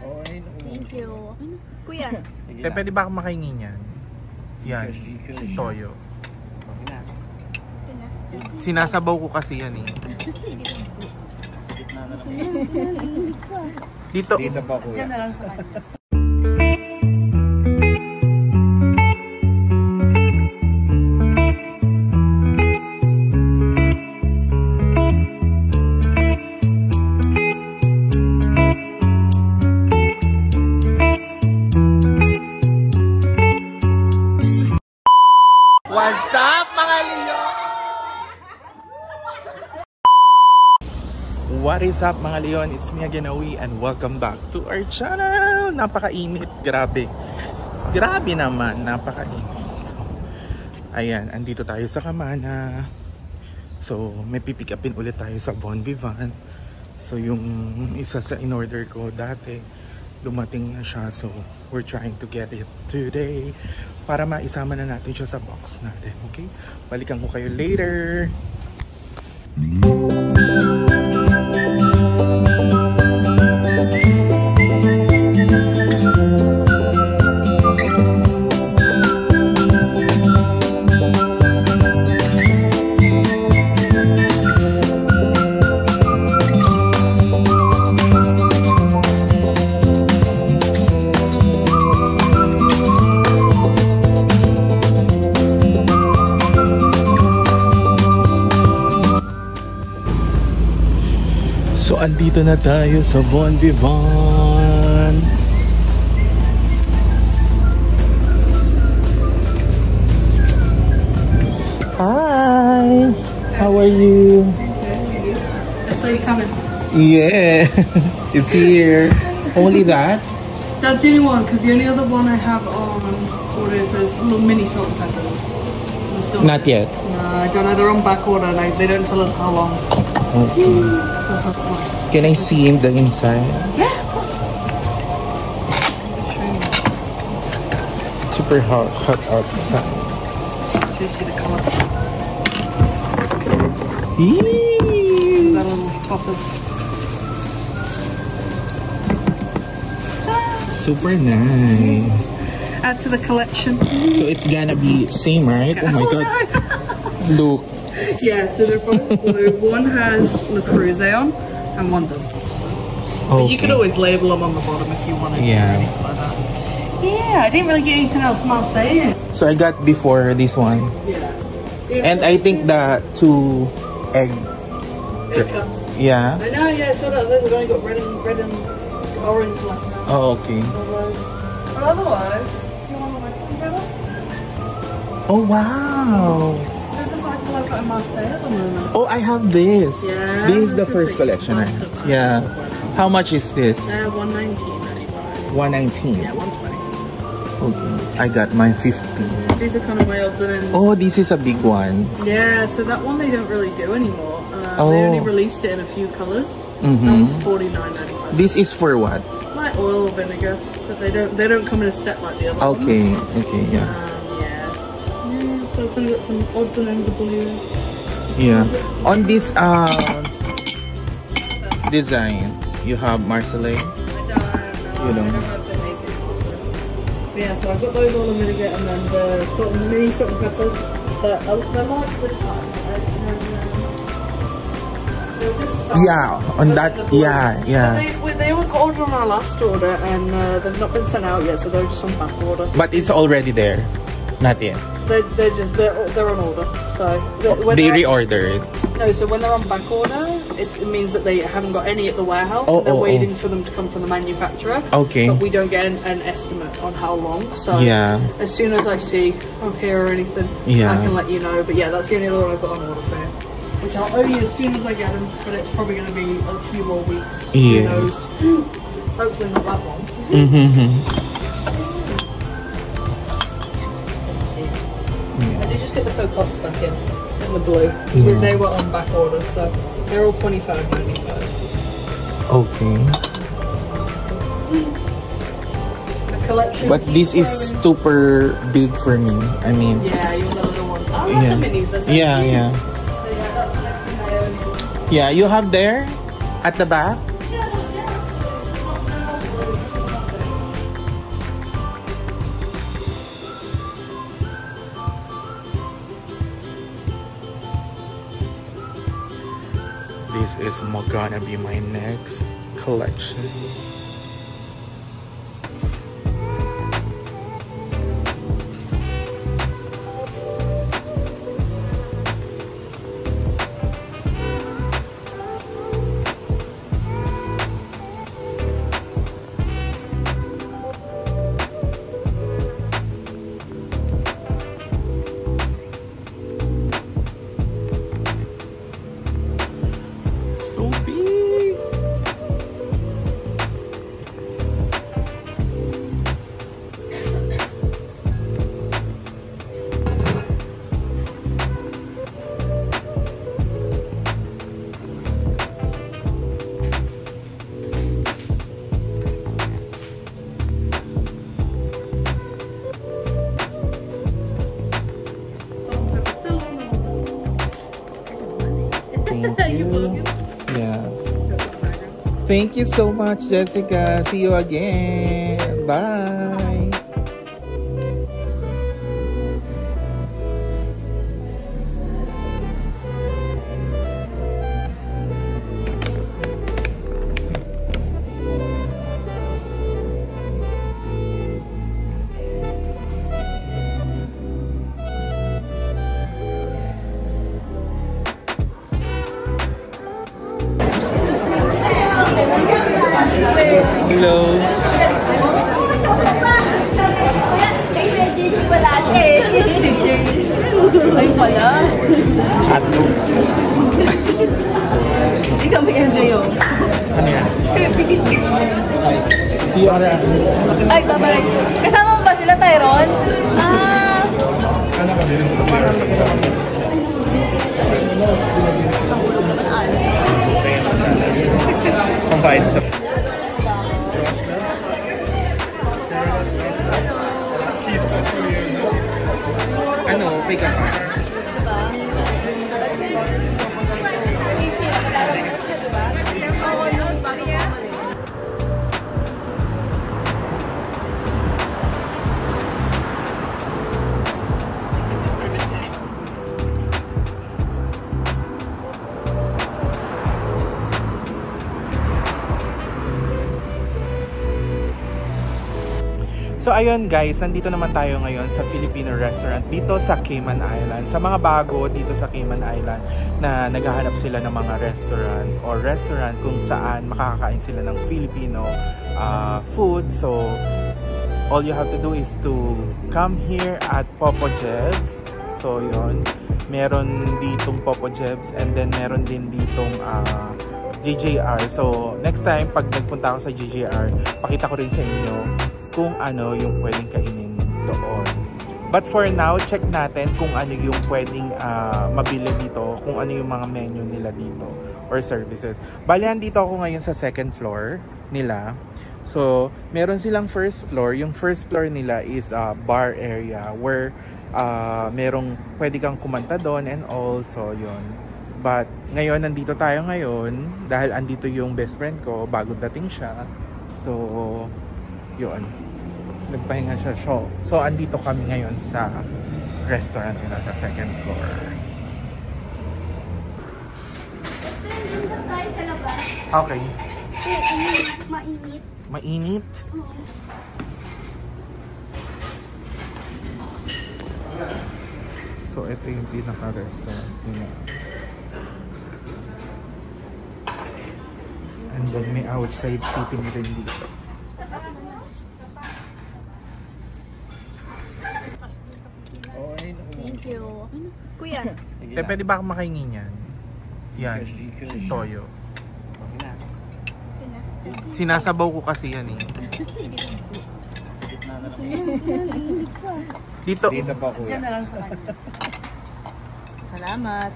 Oo, ayun. Thank you. Kuya. Sige Eh, na. pwede ba akong makahingi niyan? Yan. Gcash, Gcash. Toyo. Okay na. Sinasabaw ko kasi yan eh. Lang. Dito. Dito pa kuya. na lang sa kanya. What's up mga Leo? What is up mga Leon? It's me again, Awi, and welcome back to our channel. Napakainit, grabe. Grabe naman, napakainit. So, ayan, andito tayo sa Kamana. So, may pipick upin ulit tayo sa Bon Vivant. So, yung isa sa in-order ko dati, dumating na siya. So, we're trying to get it today para maisama na natin siya sa box natin. Okay? Balikan ko kayo later. Andito na tayo sa Bon Vivant. Hi! How are you? So you coming? Yeah, it's here. Only that? That's the only one, because the only other one I have on order is those little mini salt and peppers. Not yet. No, I don't know. They're on back order. Like they don't tell us how long. Okay. So. Can I see in the inside? Yeah, of course. Super hot, hot outside. you. So you see the colour. Eee! That little toppers. Super nice. Add to the collection. So it's gonna be same, right? Oh my oh, god. Look. Yeah, so they're both blue. One has Le Creuset on, and one doesn't. But you could always label them on the bottom if you wanted Yeah. to or like that. Yeah, I didn't really get anything else Marseille. So I got before this one. Yeah. And I think the two egg. It comes. Yeah. I know, yeah, so that those have only got red and red and orange left now. Oh, okay. Otherwise, but otherwise, do you want a Western brother? Oh, wow. Moment. Oh, I have this. Yeah, This is the first collection. Nice Yeah. How much is this? Uh, 119 119. Yeah, 120. Okay. I got mine 50. These are kind of my and ends. Oh, this is a big one. Yeah, so that one they don't really do anymore. Uh, Oh. They only released it in a few colours. Mhm. That one's 49.95. This is for what? like oil or vinegar, but they don't they don't come in a set like the other Okay. ones. Okay, yeah. Um. Yeah, so I've of got some odds and ends of blues. Yeah. On this uh design, you have Marseille. I don't know. You don't. I don't know if they make it. But yeah, so I've got those all in vinegar and then the salt and mini salt and peppers. That they're like this size, right? Um, this size. Yeah, on that, yeah, yeah. But they, they were ordered on our last order and uh, they've not been sent out yet, so they're just on back order. But it's already there. Not yet. They're, they're just they're, they're on order. So they- when They they're- reordered. No, so when they're on back order, it, it means that they haven't got any at the warehouse. Oh, they're oh, waiting oh. for them to come from the manufacturer. Okay. But we don't get an, an estimate on how long. So Yeah. as soon as I see or hear or anything, Yeah. I can let you know. But yeah, that's the only other one I've got on order for you. Which I'll owe you as soon as I get them, but it's probably going to be a few more weeks. Who knows? Hopefully not that long. Mm-hmm. Did just get the cocottes back in, in the blue. So Yeah. they were on back order, so they're all twenty five ninety five. Okay. The collection. But this is super big for me. I mean, Yeah, you want the little one. I love yeah. the minis. Yeah, yeah. So yeah, that's the next thing I own. Yeah, you have there at the back? Is gonna be my next collection. you. Yeah. Thank you so much, Jessica. See you again. Bye. Pala. Atlo. Hindi kami enjoy yun. Ano yan? See you around. Ay, babalik. Kasama ba sila, Tyron? Ah. So ayun guys, nandito naman tayo ngayon sa Filipino restaurant dito sa Cayman Island. Sa mga bago dito sa Cayman Island na naghahanap sila ng mga restaurant or restaurant kung saan makakakain sila ng Filipino uh, food. So all you have to do is to come here at Popo Jebs. So yun, meron ditong Popo Jebs and then meron din ditong uh, JJR. So next time pag nagpunta ako sa JJR, pakita ko rin sa inyo kung ano yung pwedeng kainin doon. But for now, check natin kung ano yung pwedeng ah, mabili dito, kung ano yung mga menu nila dito or services. Bali, dito ako ngayon sa second floor nila. So, meron silang first floor. Yung first floor nila is a bar area where ah, merong pwede kang kumanta doon and also yun. But ngayon, nandito tayo ngayon dahil andito yung best friend ko bago dating siya. So, yun. So, nagpahinga siya. So, so, andito kami ngayon sa restaurant nila sa second floor. Okay. Mainit. Mainit. So, ito yung pinaka-restaurant nila. And then, may outside seating rin dito. Thank you. Kuya. Te, pwede ba akong makaingin yan? Yan. Toyo. Sinasabaw ko kasi yan eh. Dito. Dito pa kuya. Yan na lang sa kanya. Salamat.